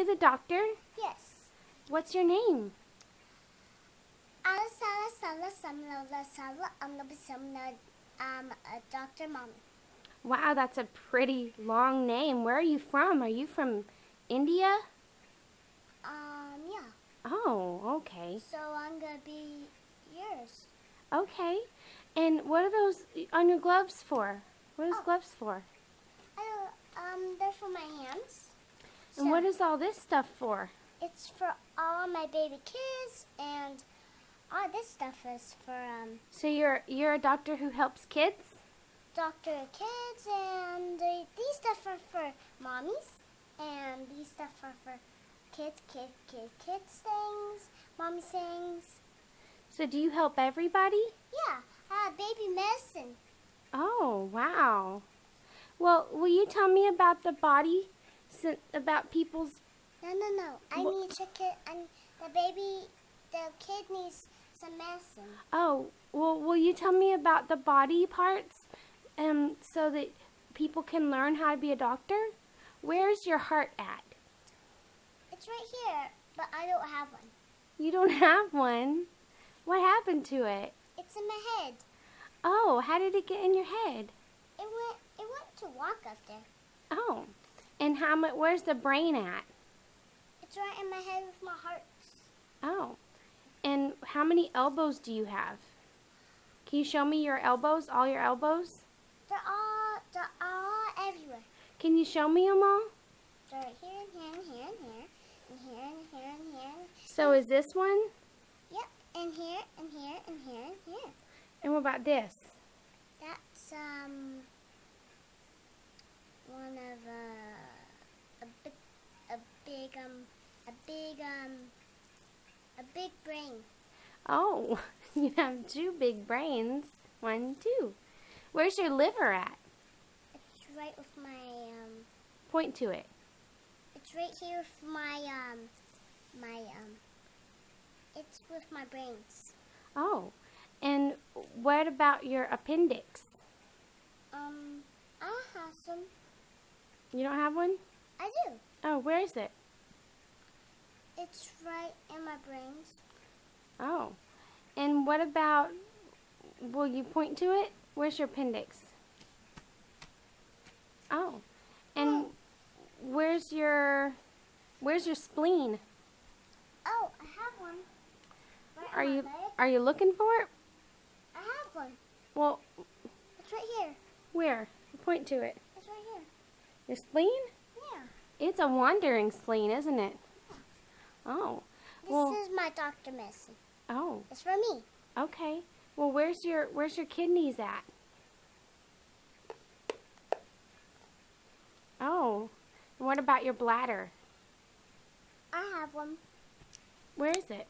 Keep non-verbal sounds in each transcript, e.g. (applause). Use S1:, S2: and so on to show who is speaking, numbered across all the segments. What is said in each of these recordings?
S1: you the doctor?
S2: Yes.
S1: What's your name?
S2: Alasala Sala Samla um uh, Dr. Mommy.
S1: Wow, that's a pretty long name. Where are you from? Are you from India?
S2: Um yeah.
S1: Oh, okay.
S2: So I'm gonna be yours.
S1: Okay. And what are those on your gloves for? What are those
S2: Oh.
S1: gloves for?
S2: I don't um they're for my hands.
S1: And what is all this stuff for?
S2: It's for all my baby kids and all this stuff is for um
S1: So you're you're a doctor who helps kids?
S2: doctor kids and uh, these stuff are for mommies and these stuff are for kids, kids, kids, kids things, mommy things.
S1: So do you help everybody?
S2: Yeah, uh, baby medicine.
S1: Oh, wow. Well, will you tell me about the body, about people's
S2: No, no, no. I need to kid. And the baby, the kid needs some medicine.
S1: Oh, well, will you tell me about the body parts um, so that people can learn how to be a doctor? Where's your heart at?
S2: It's right here, but I don't have one.
S1: You don't have one. What happened to it?
S2: It's in my head.
S1: Oh, how did it get in your head?
S2: It went. It went to walk up there.
S1: Oh, and how much? Where's the brain at?
S2: It's right in my head with my heart.
S1: Oh, and how many elbows do you have? Can you show me your elbows? All your elbows?
S2: They're all. They're all everywhere.
S1: Can you show me them all?
S2: They're right here and here and here and here and here and here and here.
S1: So is this one?
S2: Yep, and here and here and here and here.
S1: And what about this?
S2: That's um one of uh, a big a big um a big um a big brain.
S1: Oh, (laughs) you have two big brains. One, two. Where's your liver at?
S2: It's right with my um
S1: Point to it.
S2: it's right here with my um my um it's with my brains.
S1: Oh, and what about your appendix?
S2: Um I have some
S1: You don't have one?
S2: I do.
S1: Oh, where is it?
S2: It's right in my brains.
S1: Oh, and what about, will you point to it? Where's your appendix? Oh, and hmm. where's your, where's your spleen?
S2: Oh, I have one. Right
S1: Are you,
S2: leg.
S1: are you looking for it?
S2: I have one.
S1: Well,
S2: It's right here.
S1: where? Point to it.
S2: It's right here.
S1: Your spleen?
S2: Yeah.
S1: It's a wandering spleen, isn't it? Yeah. Oh,
S2: This
S1: Well-
S2: is my doctor medicine.
S1: oh,
S2: It's for me.
S1: okay. Well, where's your, where's your kidneys at? Oh, and what about your bladder?
S2: I have one.
S1: Where is it?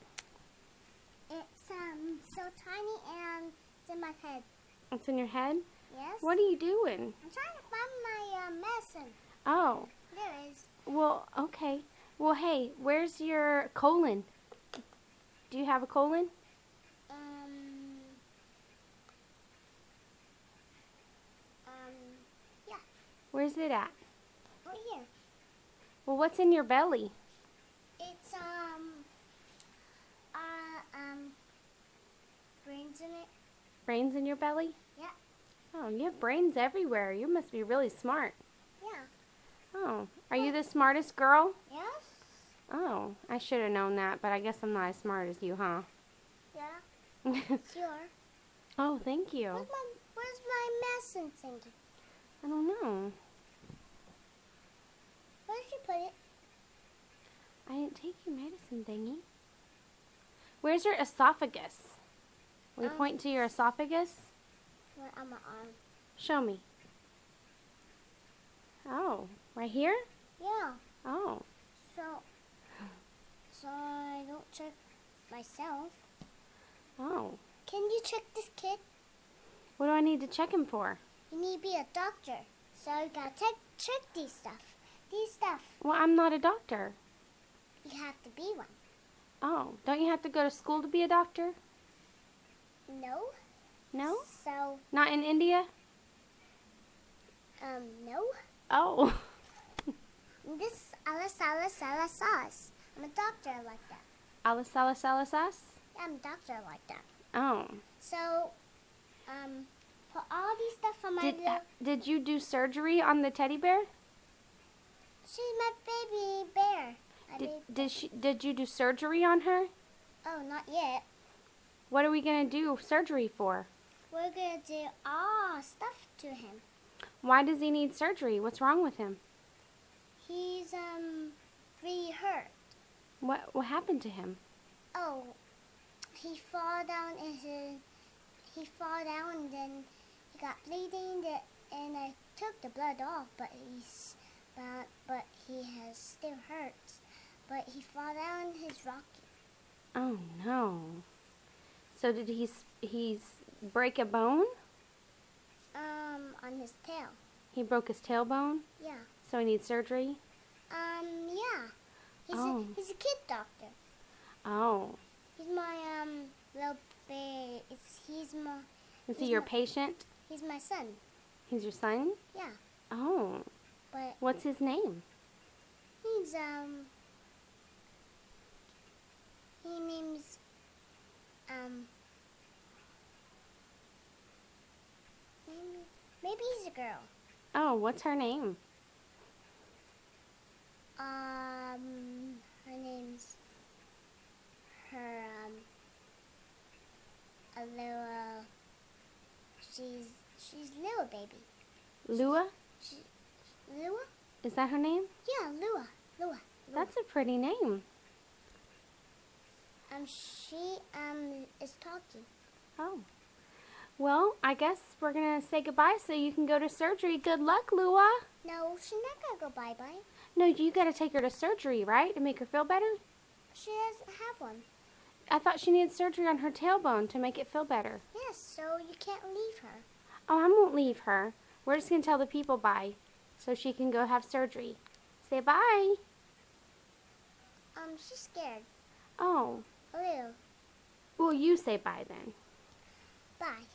S2: It's um so tiny and it's in my head.
S1: It's in your head?
S2: Yes.
S1: What are you doing?
S2: I'm trying to find my uh, medicine.
S1: Oh,
S2: There is.
S1: well, okay. Well, hey, where's your colon? Do you have a colon?
S2: Um. Um.
S1: Where's it at?
S2: Right here.
S1: Well, what's in your belly?
S2: It's um. Uh um. Brains in it.
S1: Brains in your belly? Oh, you have brains everywhere. You must be really smart.
S2: Yeah.
S1: Oh, are you the smartest girl?
S2: Yes.
S1: Oh, I should have known that, but I guess I'm not as smart as you, huh?
S2: Yeah. (laughs) Sure.
S1: oh, thank you.
S2: Where's my Where's my medicine thingy?
S1: I don't know.
S2: Where'd you put it?
S1: I didn't take your medicine thingy. Where's your esophagus? Will you
S2: Um.
S1: point to your esophagus?
S2: On my arm.
S1: Show me. Oh, right here?
S2: Yeah.
S1: Oh,
S2: So. So I don't check myself.
S1: oh.
S2: Can you check this kid?
S1: What do I need to check him for?
S2: You need to be a doctor. So you gotta check check these stuff. These stuff.
S1: Well, I'm not a doctor.
S2: You have to be one.
S1: Oh, don't you have to go to school to be a doctor?
S2: No.
S1: No?
S2: So
S1: Not in India?
S2: um no.
S1: Oh.
S2: This Alice Alice Alice, Alice. I'm a doctor like that.
S1: Alice, Alice, Alice, us?
S2: Yeah, I'm a doctor like that.
S1: Oh.
S2: So, um, put all these stuff on my
S1: Did,
S2: little.
S1: did you do surgery on the teddy bear?
S2: She's my baby bear. My
S1: Did,
S2: baby.
S1: did, she, did you do surgery on her?
S2: Oh, not yet.
S1: What are we going to do surgery for?
S2: We're gonna do all stuff to him.
S1: Why does he need surgery? What's wrong with him?
S2: He's um really hurt.
S1: What, what happened to him?
S2: Oh, he fall down and he, he fall down and then he got bleeding and I took the blood off, but he's but but he has still hurts. But he fall down his rocky.
S1: Oh, no. So did he, he's break a bone?
S2: Um, on his tail.
S1: He broke his tailbone?
S2: Yeah.
S1: So he needs surgery?
S2: Um, yeah. He's
S1: Oh.
S2: a he's a kid doctor.
S1: Oh.
S2: He's my um little baby. It's he's my
S1: Is he your
S2: not-
S1: patient?
S2: he's my son.
S1: He's your son?
S2: Yeah.
S1: Oh.
S2: But
S1: What's his name?
S2: he's um he names um maybe maybe he's a girl.
S1: Oh, what's her name?
S2: Um her name's her um a little she's she's little baby.
S1: Lua?
S2: She, Lua?
S1: Is that her name?
S2: Yeah, Lua. Lua. Lua.
S1: That's a pretty name.
S2: um she um is talking.
S1: Oh. Well, I guess we're going to say goodbye so you can go to surgery. Good luck, Lua.
S2: No, she's not gonna go bye bye.
S1: No, you got to take her to surgery, right? To make her feel better?
S2: She doesn't have one.
S1: I thought she needed surgery on her tailbone to make it feel better.
S2: Yes, so you can't leave her.
S1: Oh, I won't leave her. We're just going to tell the people bye so she can go have surgery. Say bye.
S2: Um, she's scared.
S1: Oh.
S2: A little.
S1: Well, you say bye then.
S2: Bye.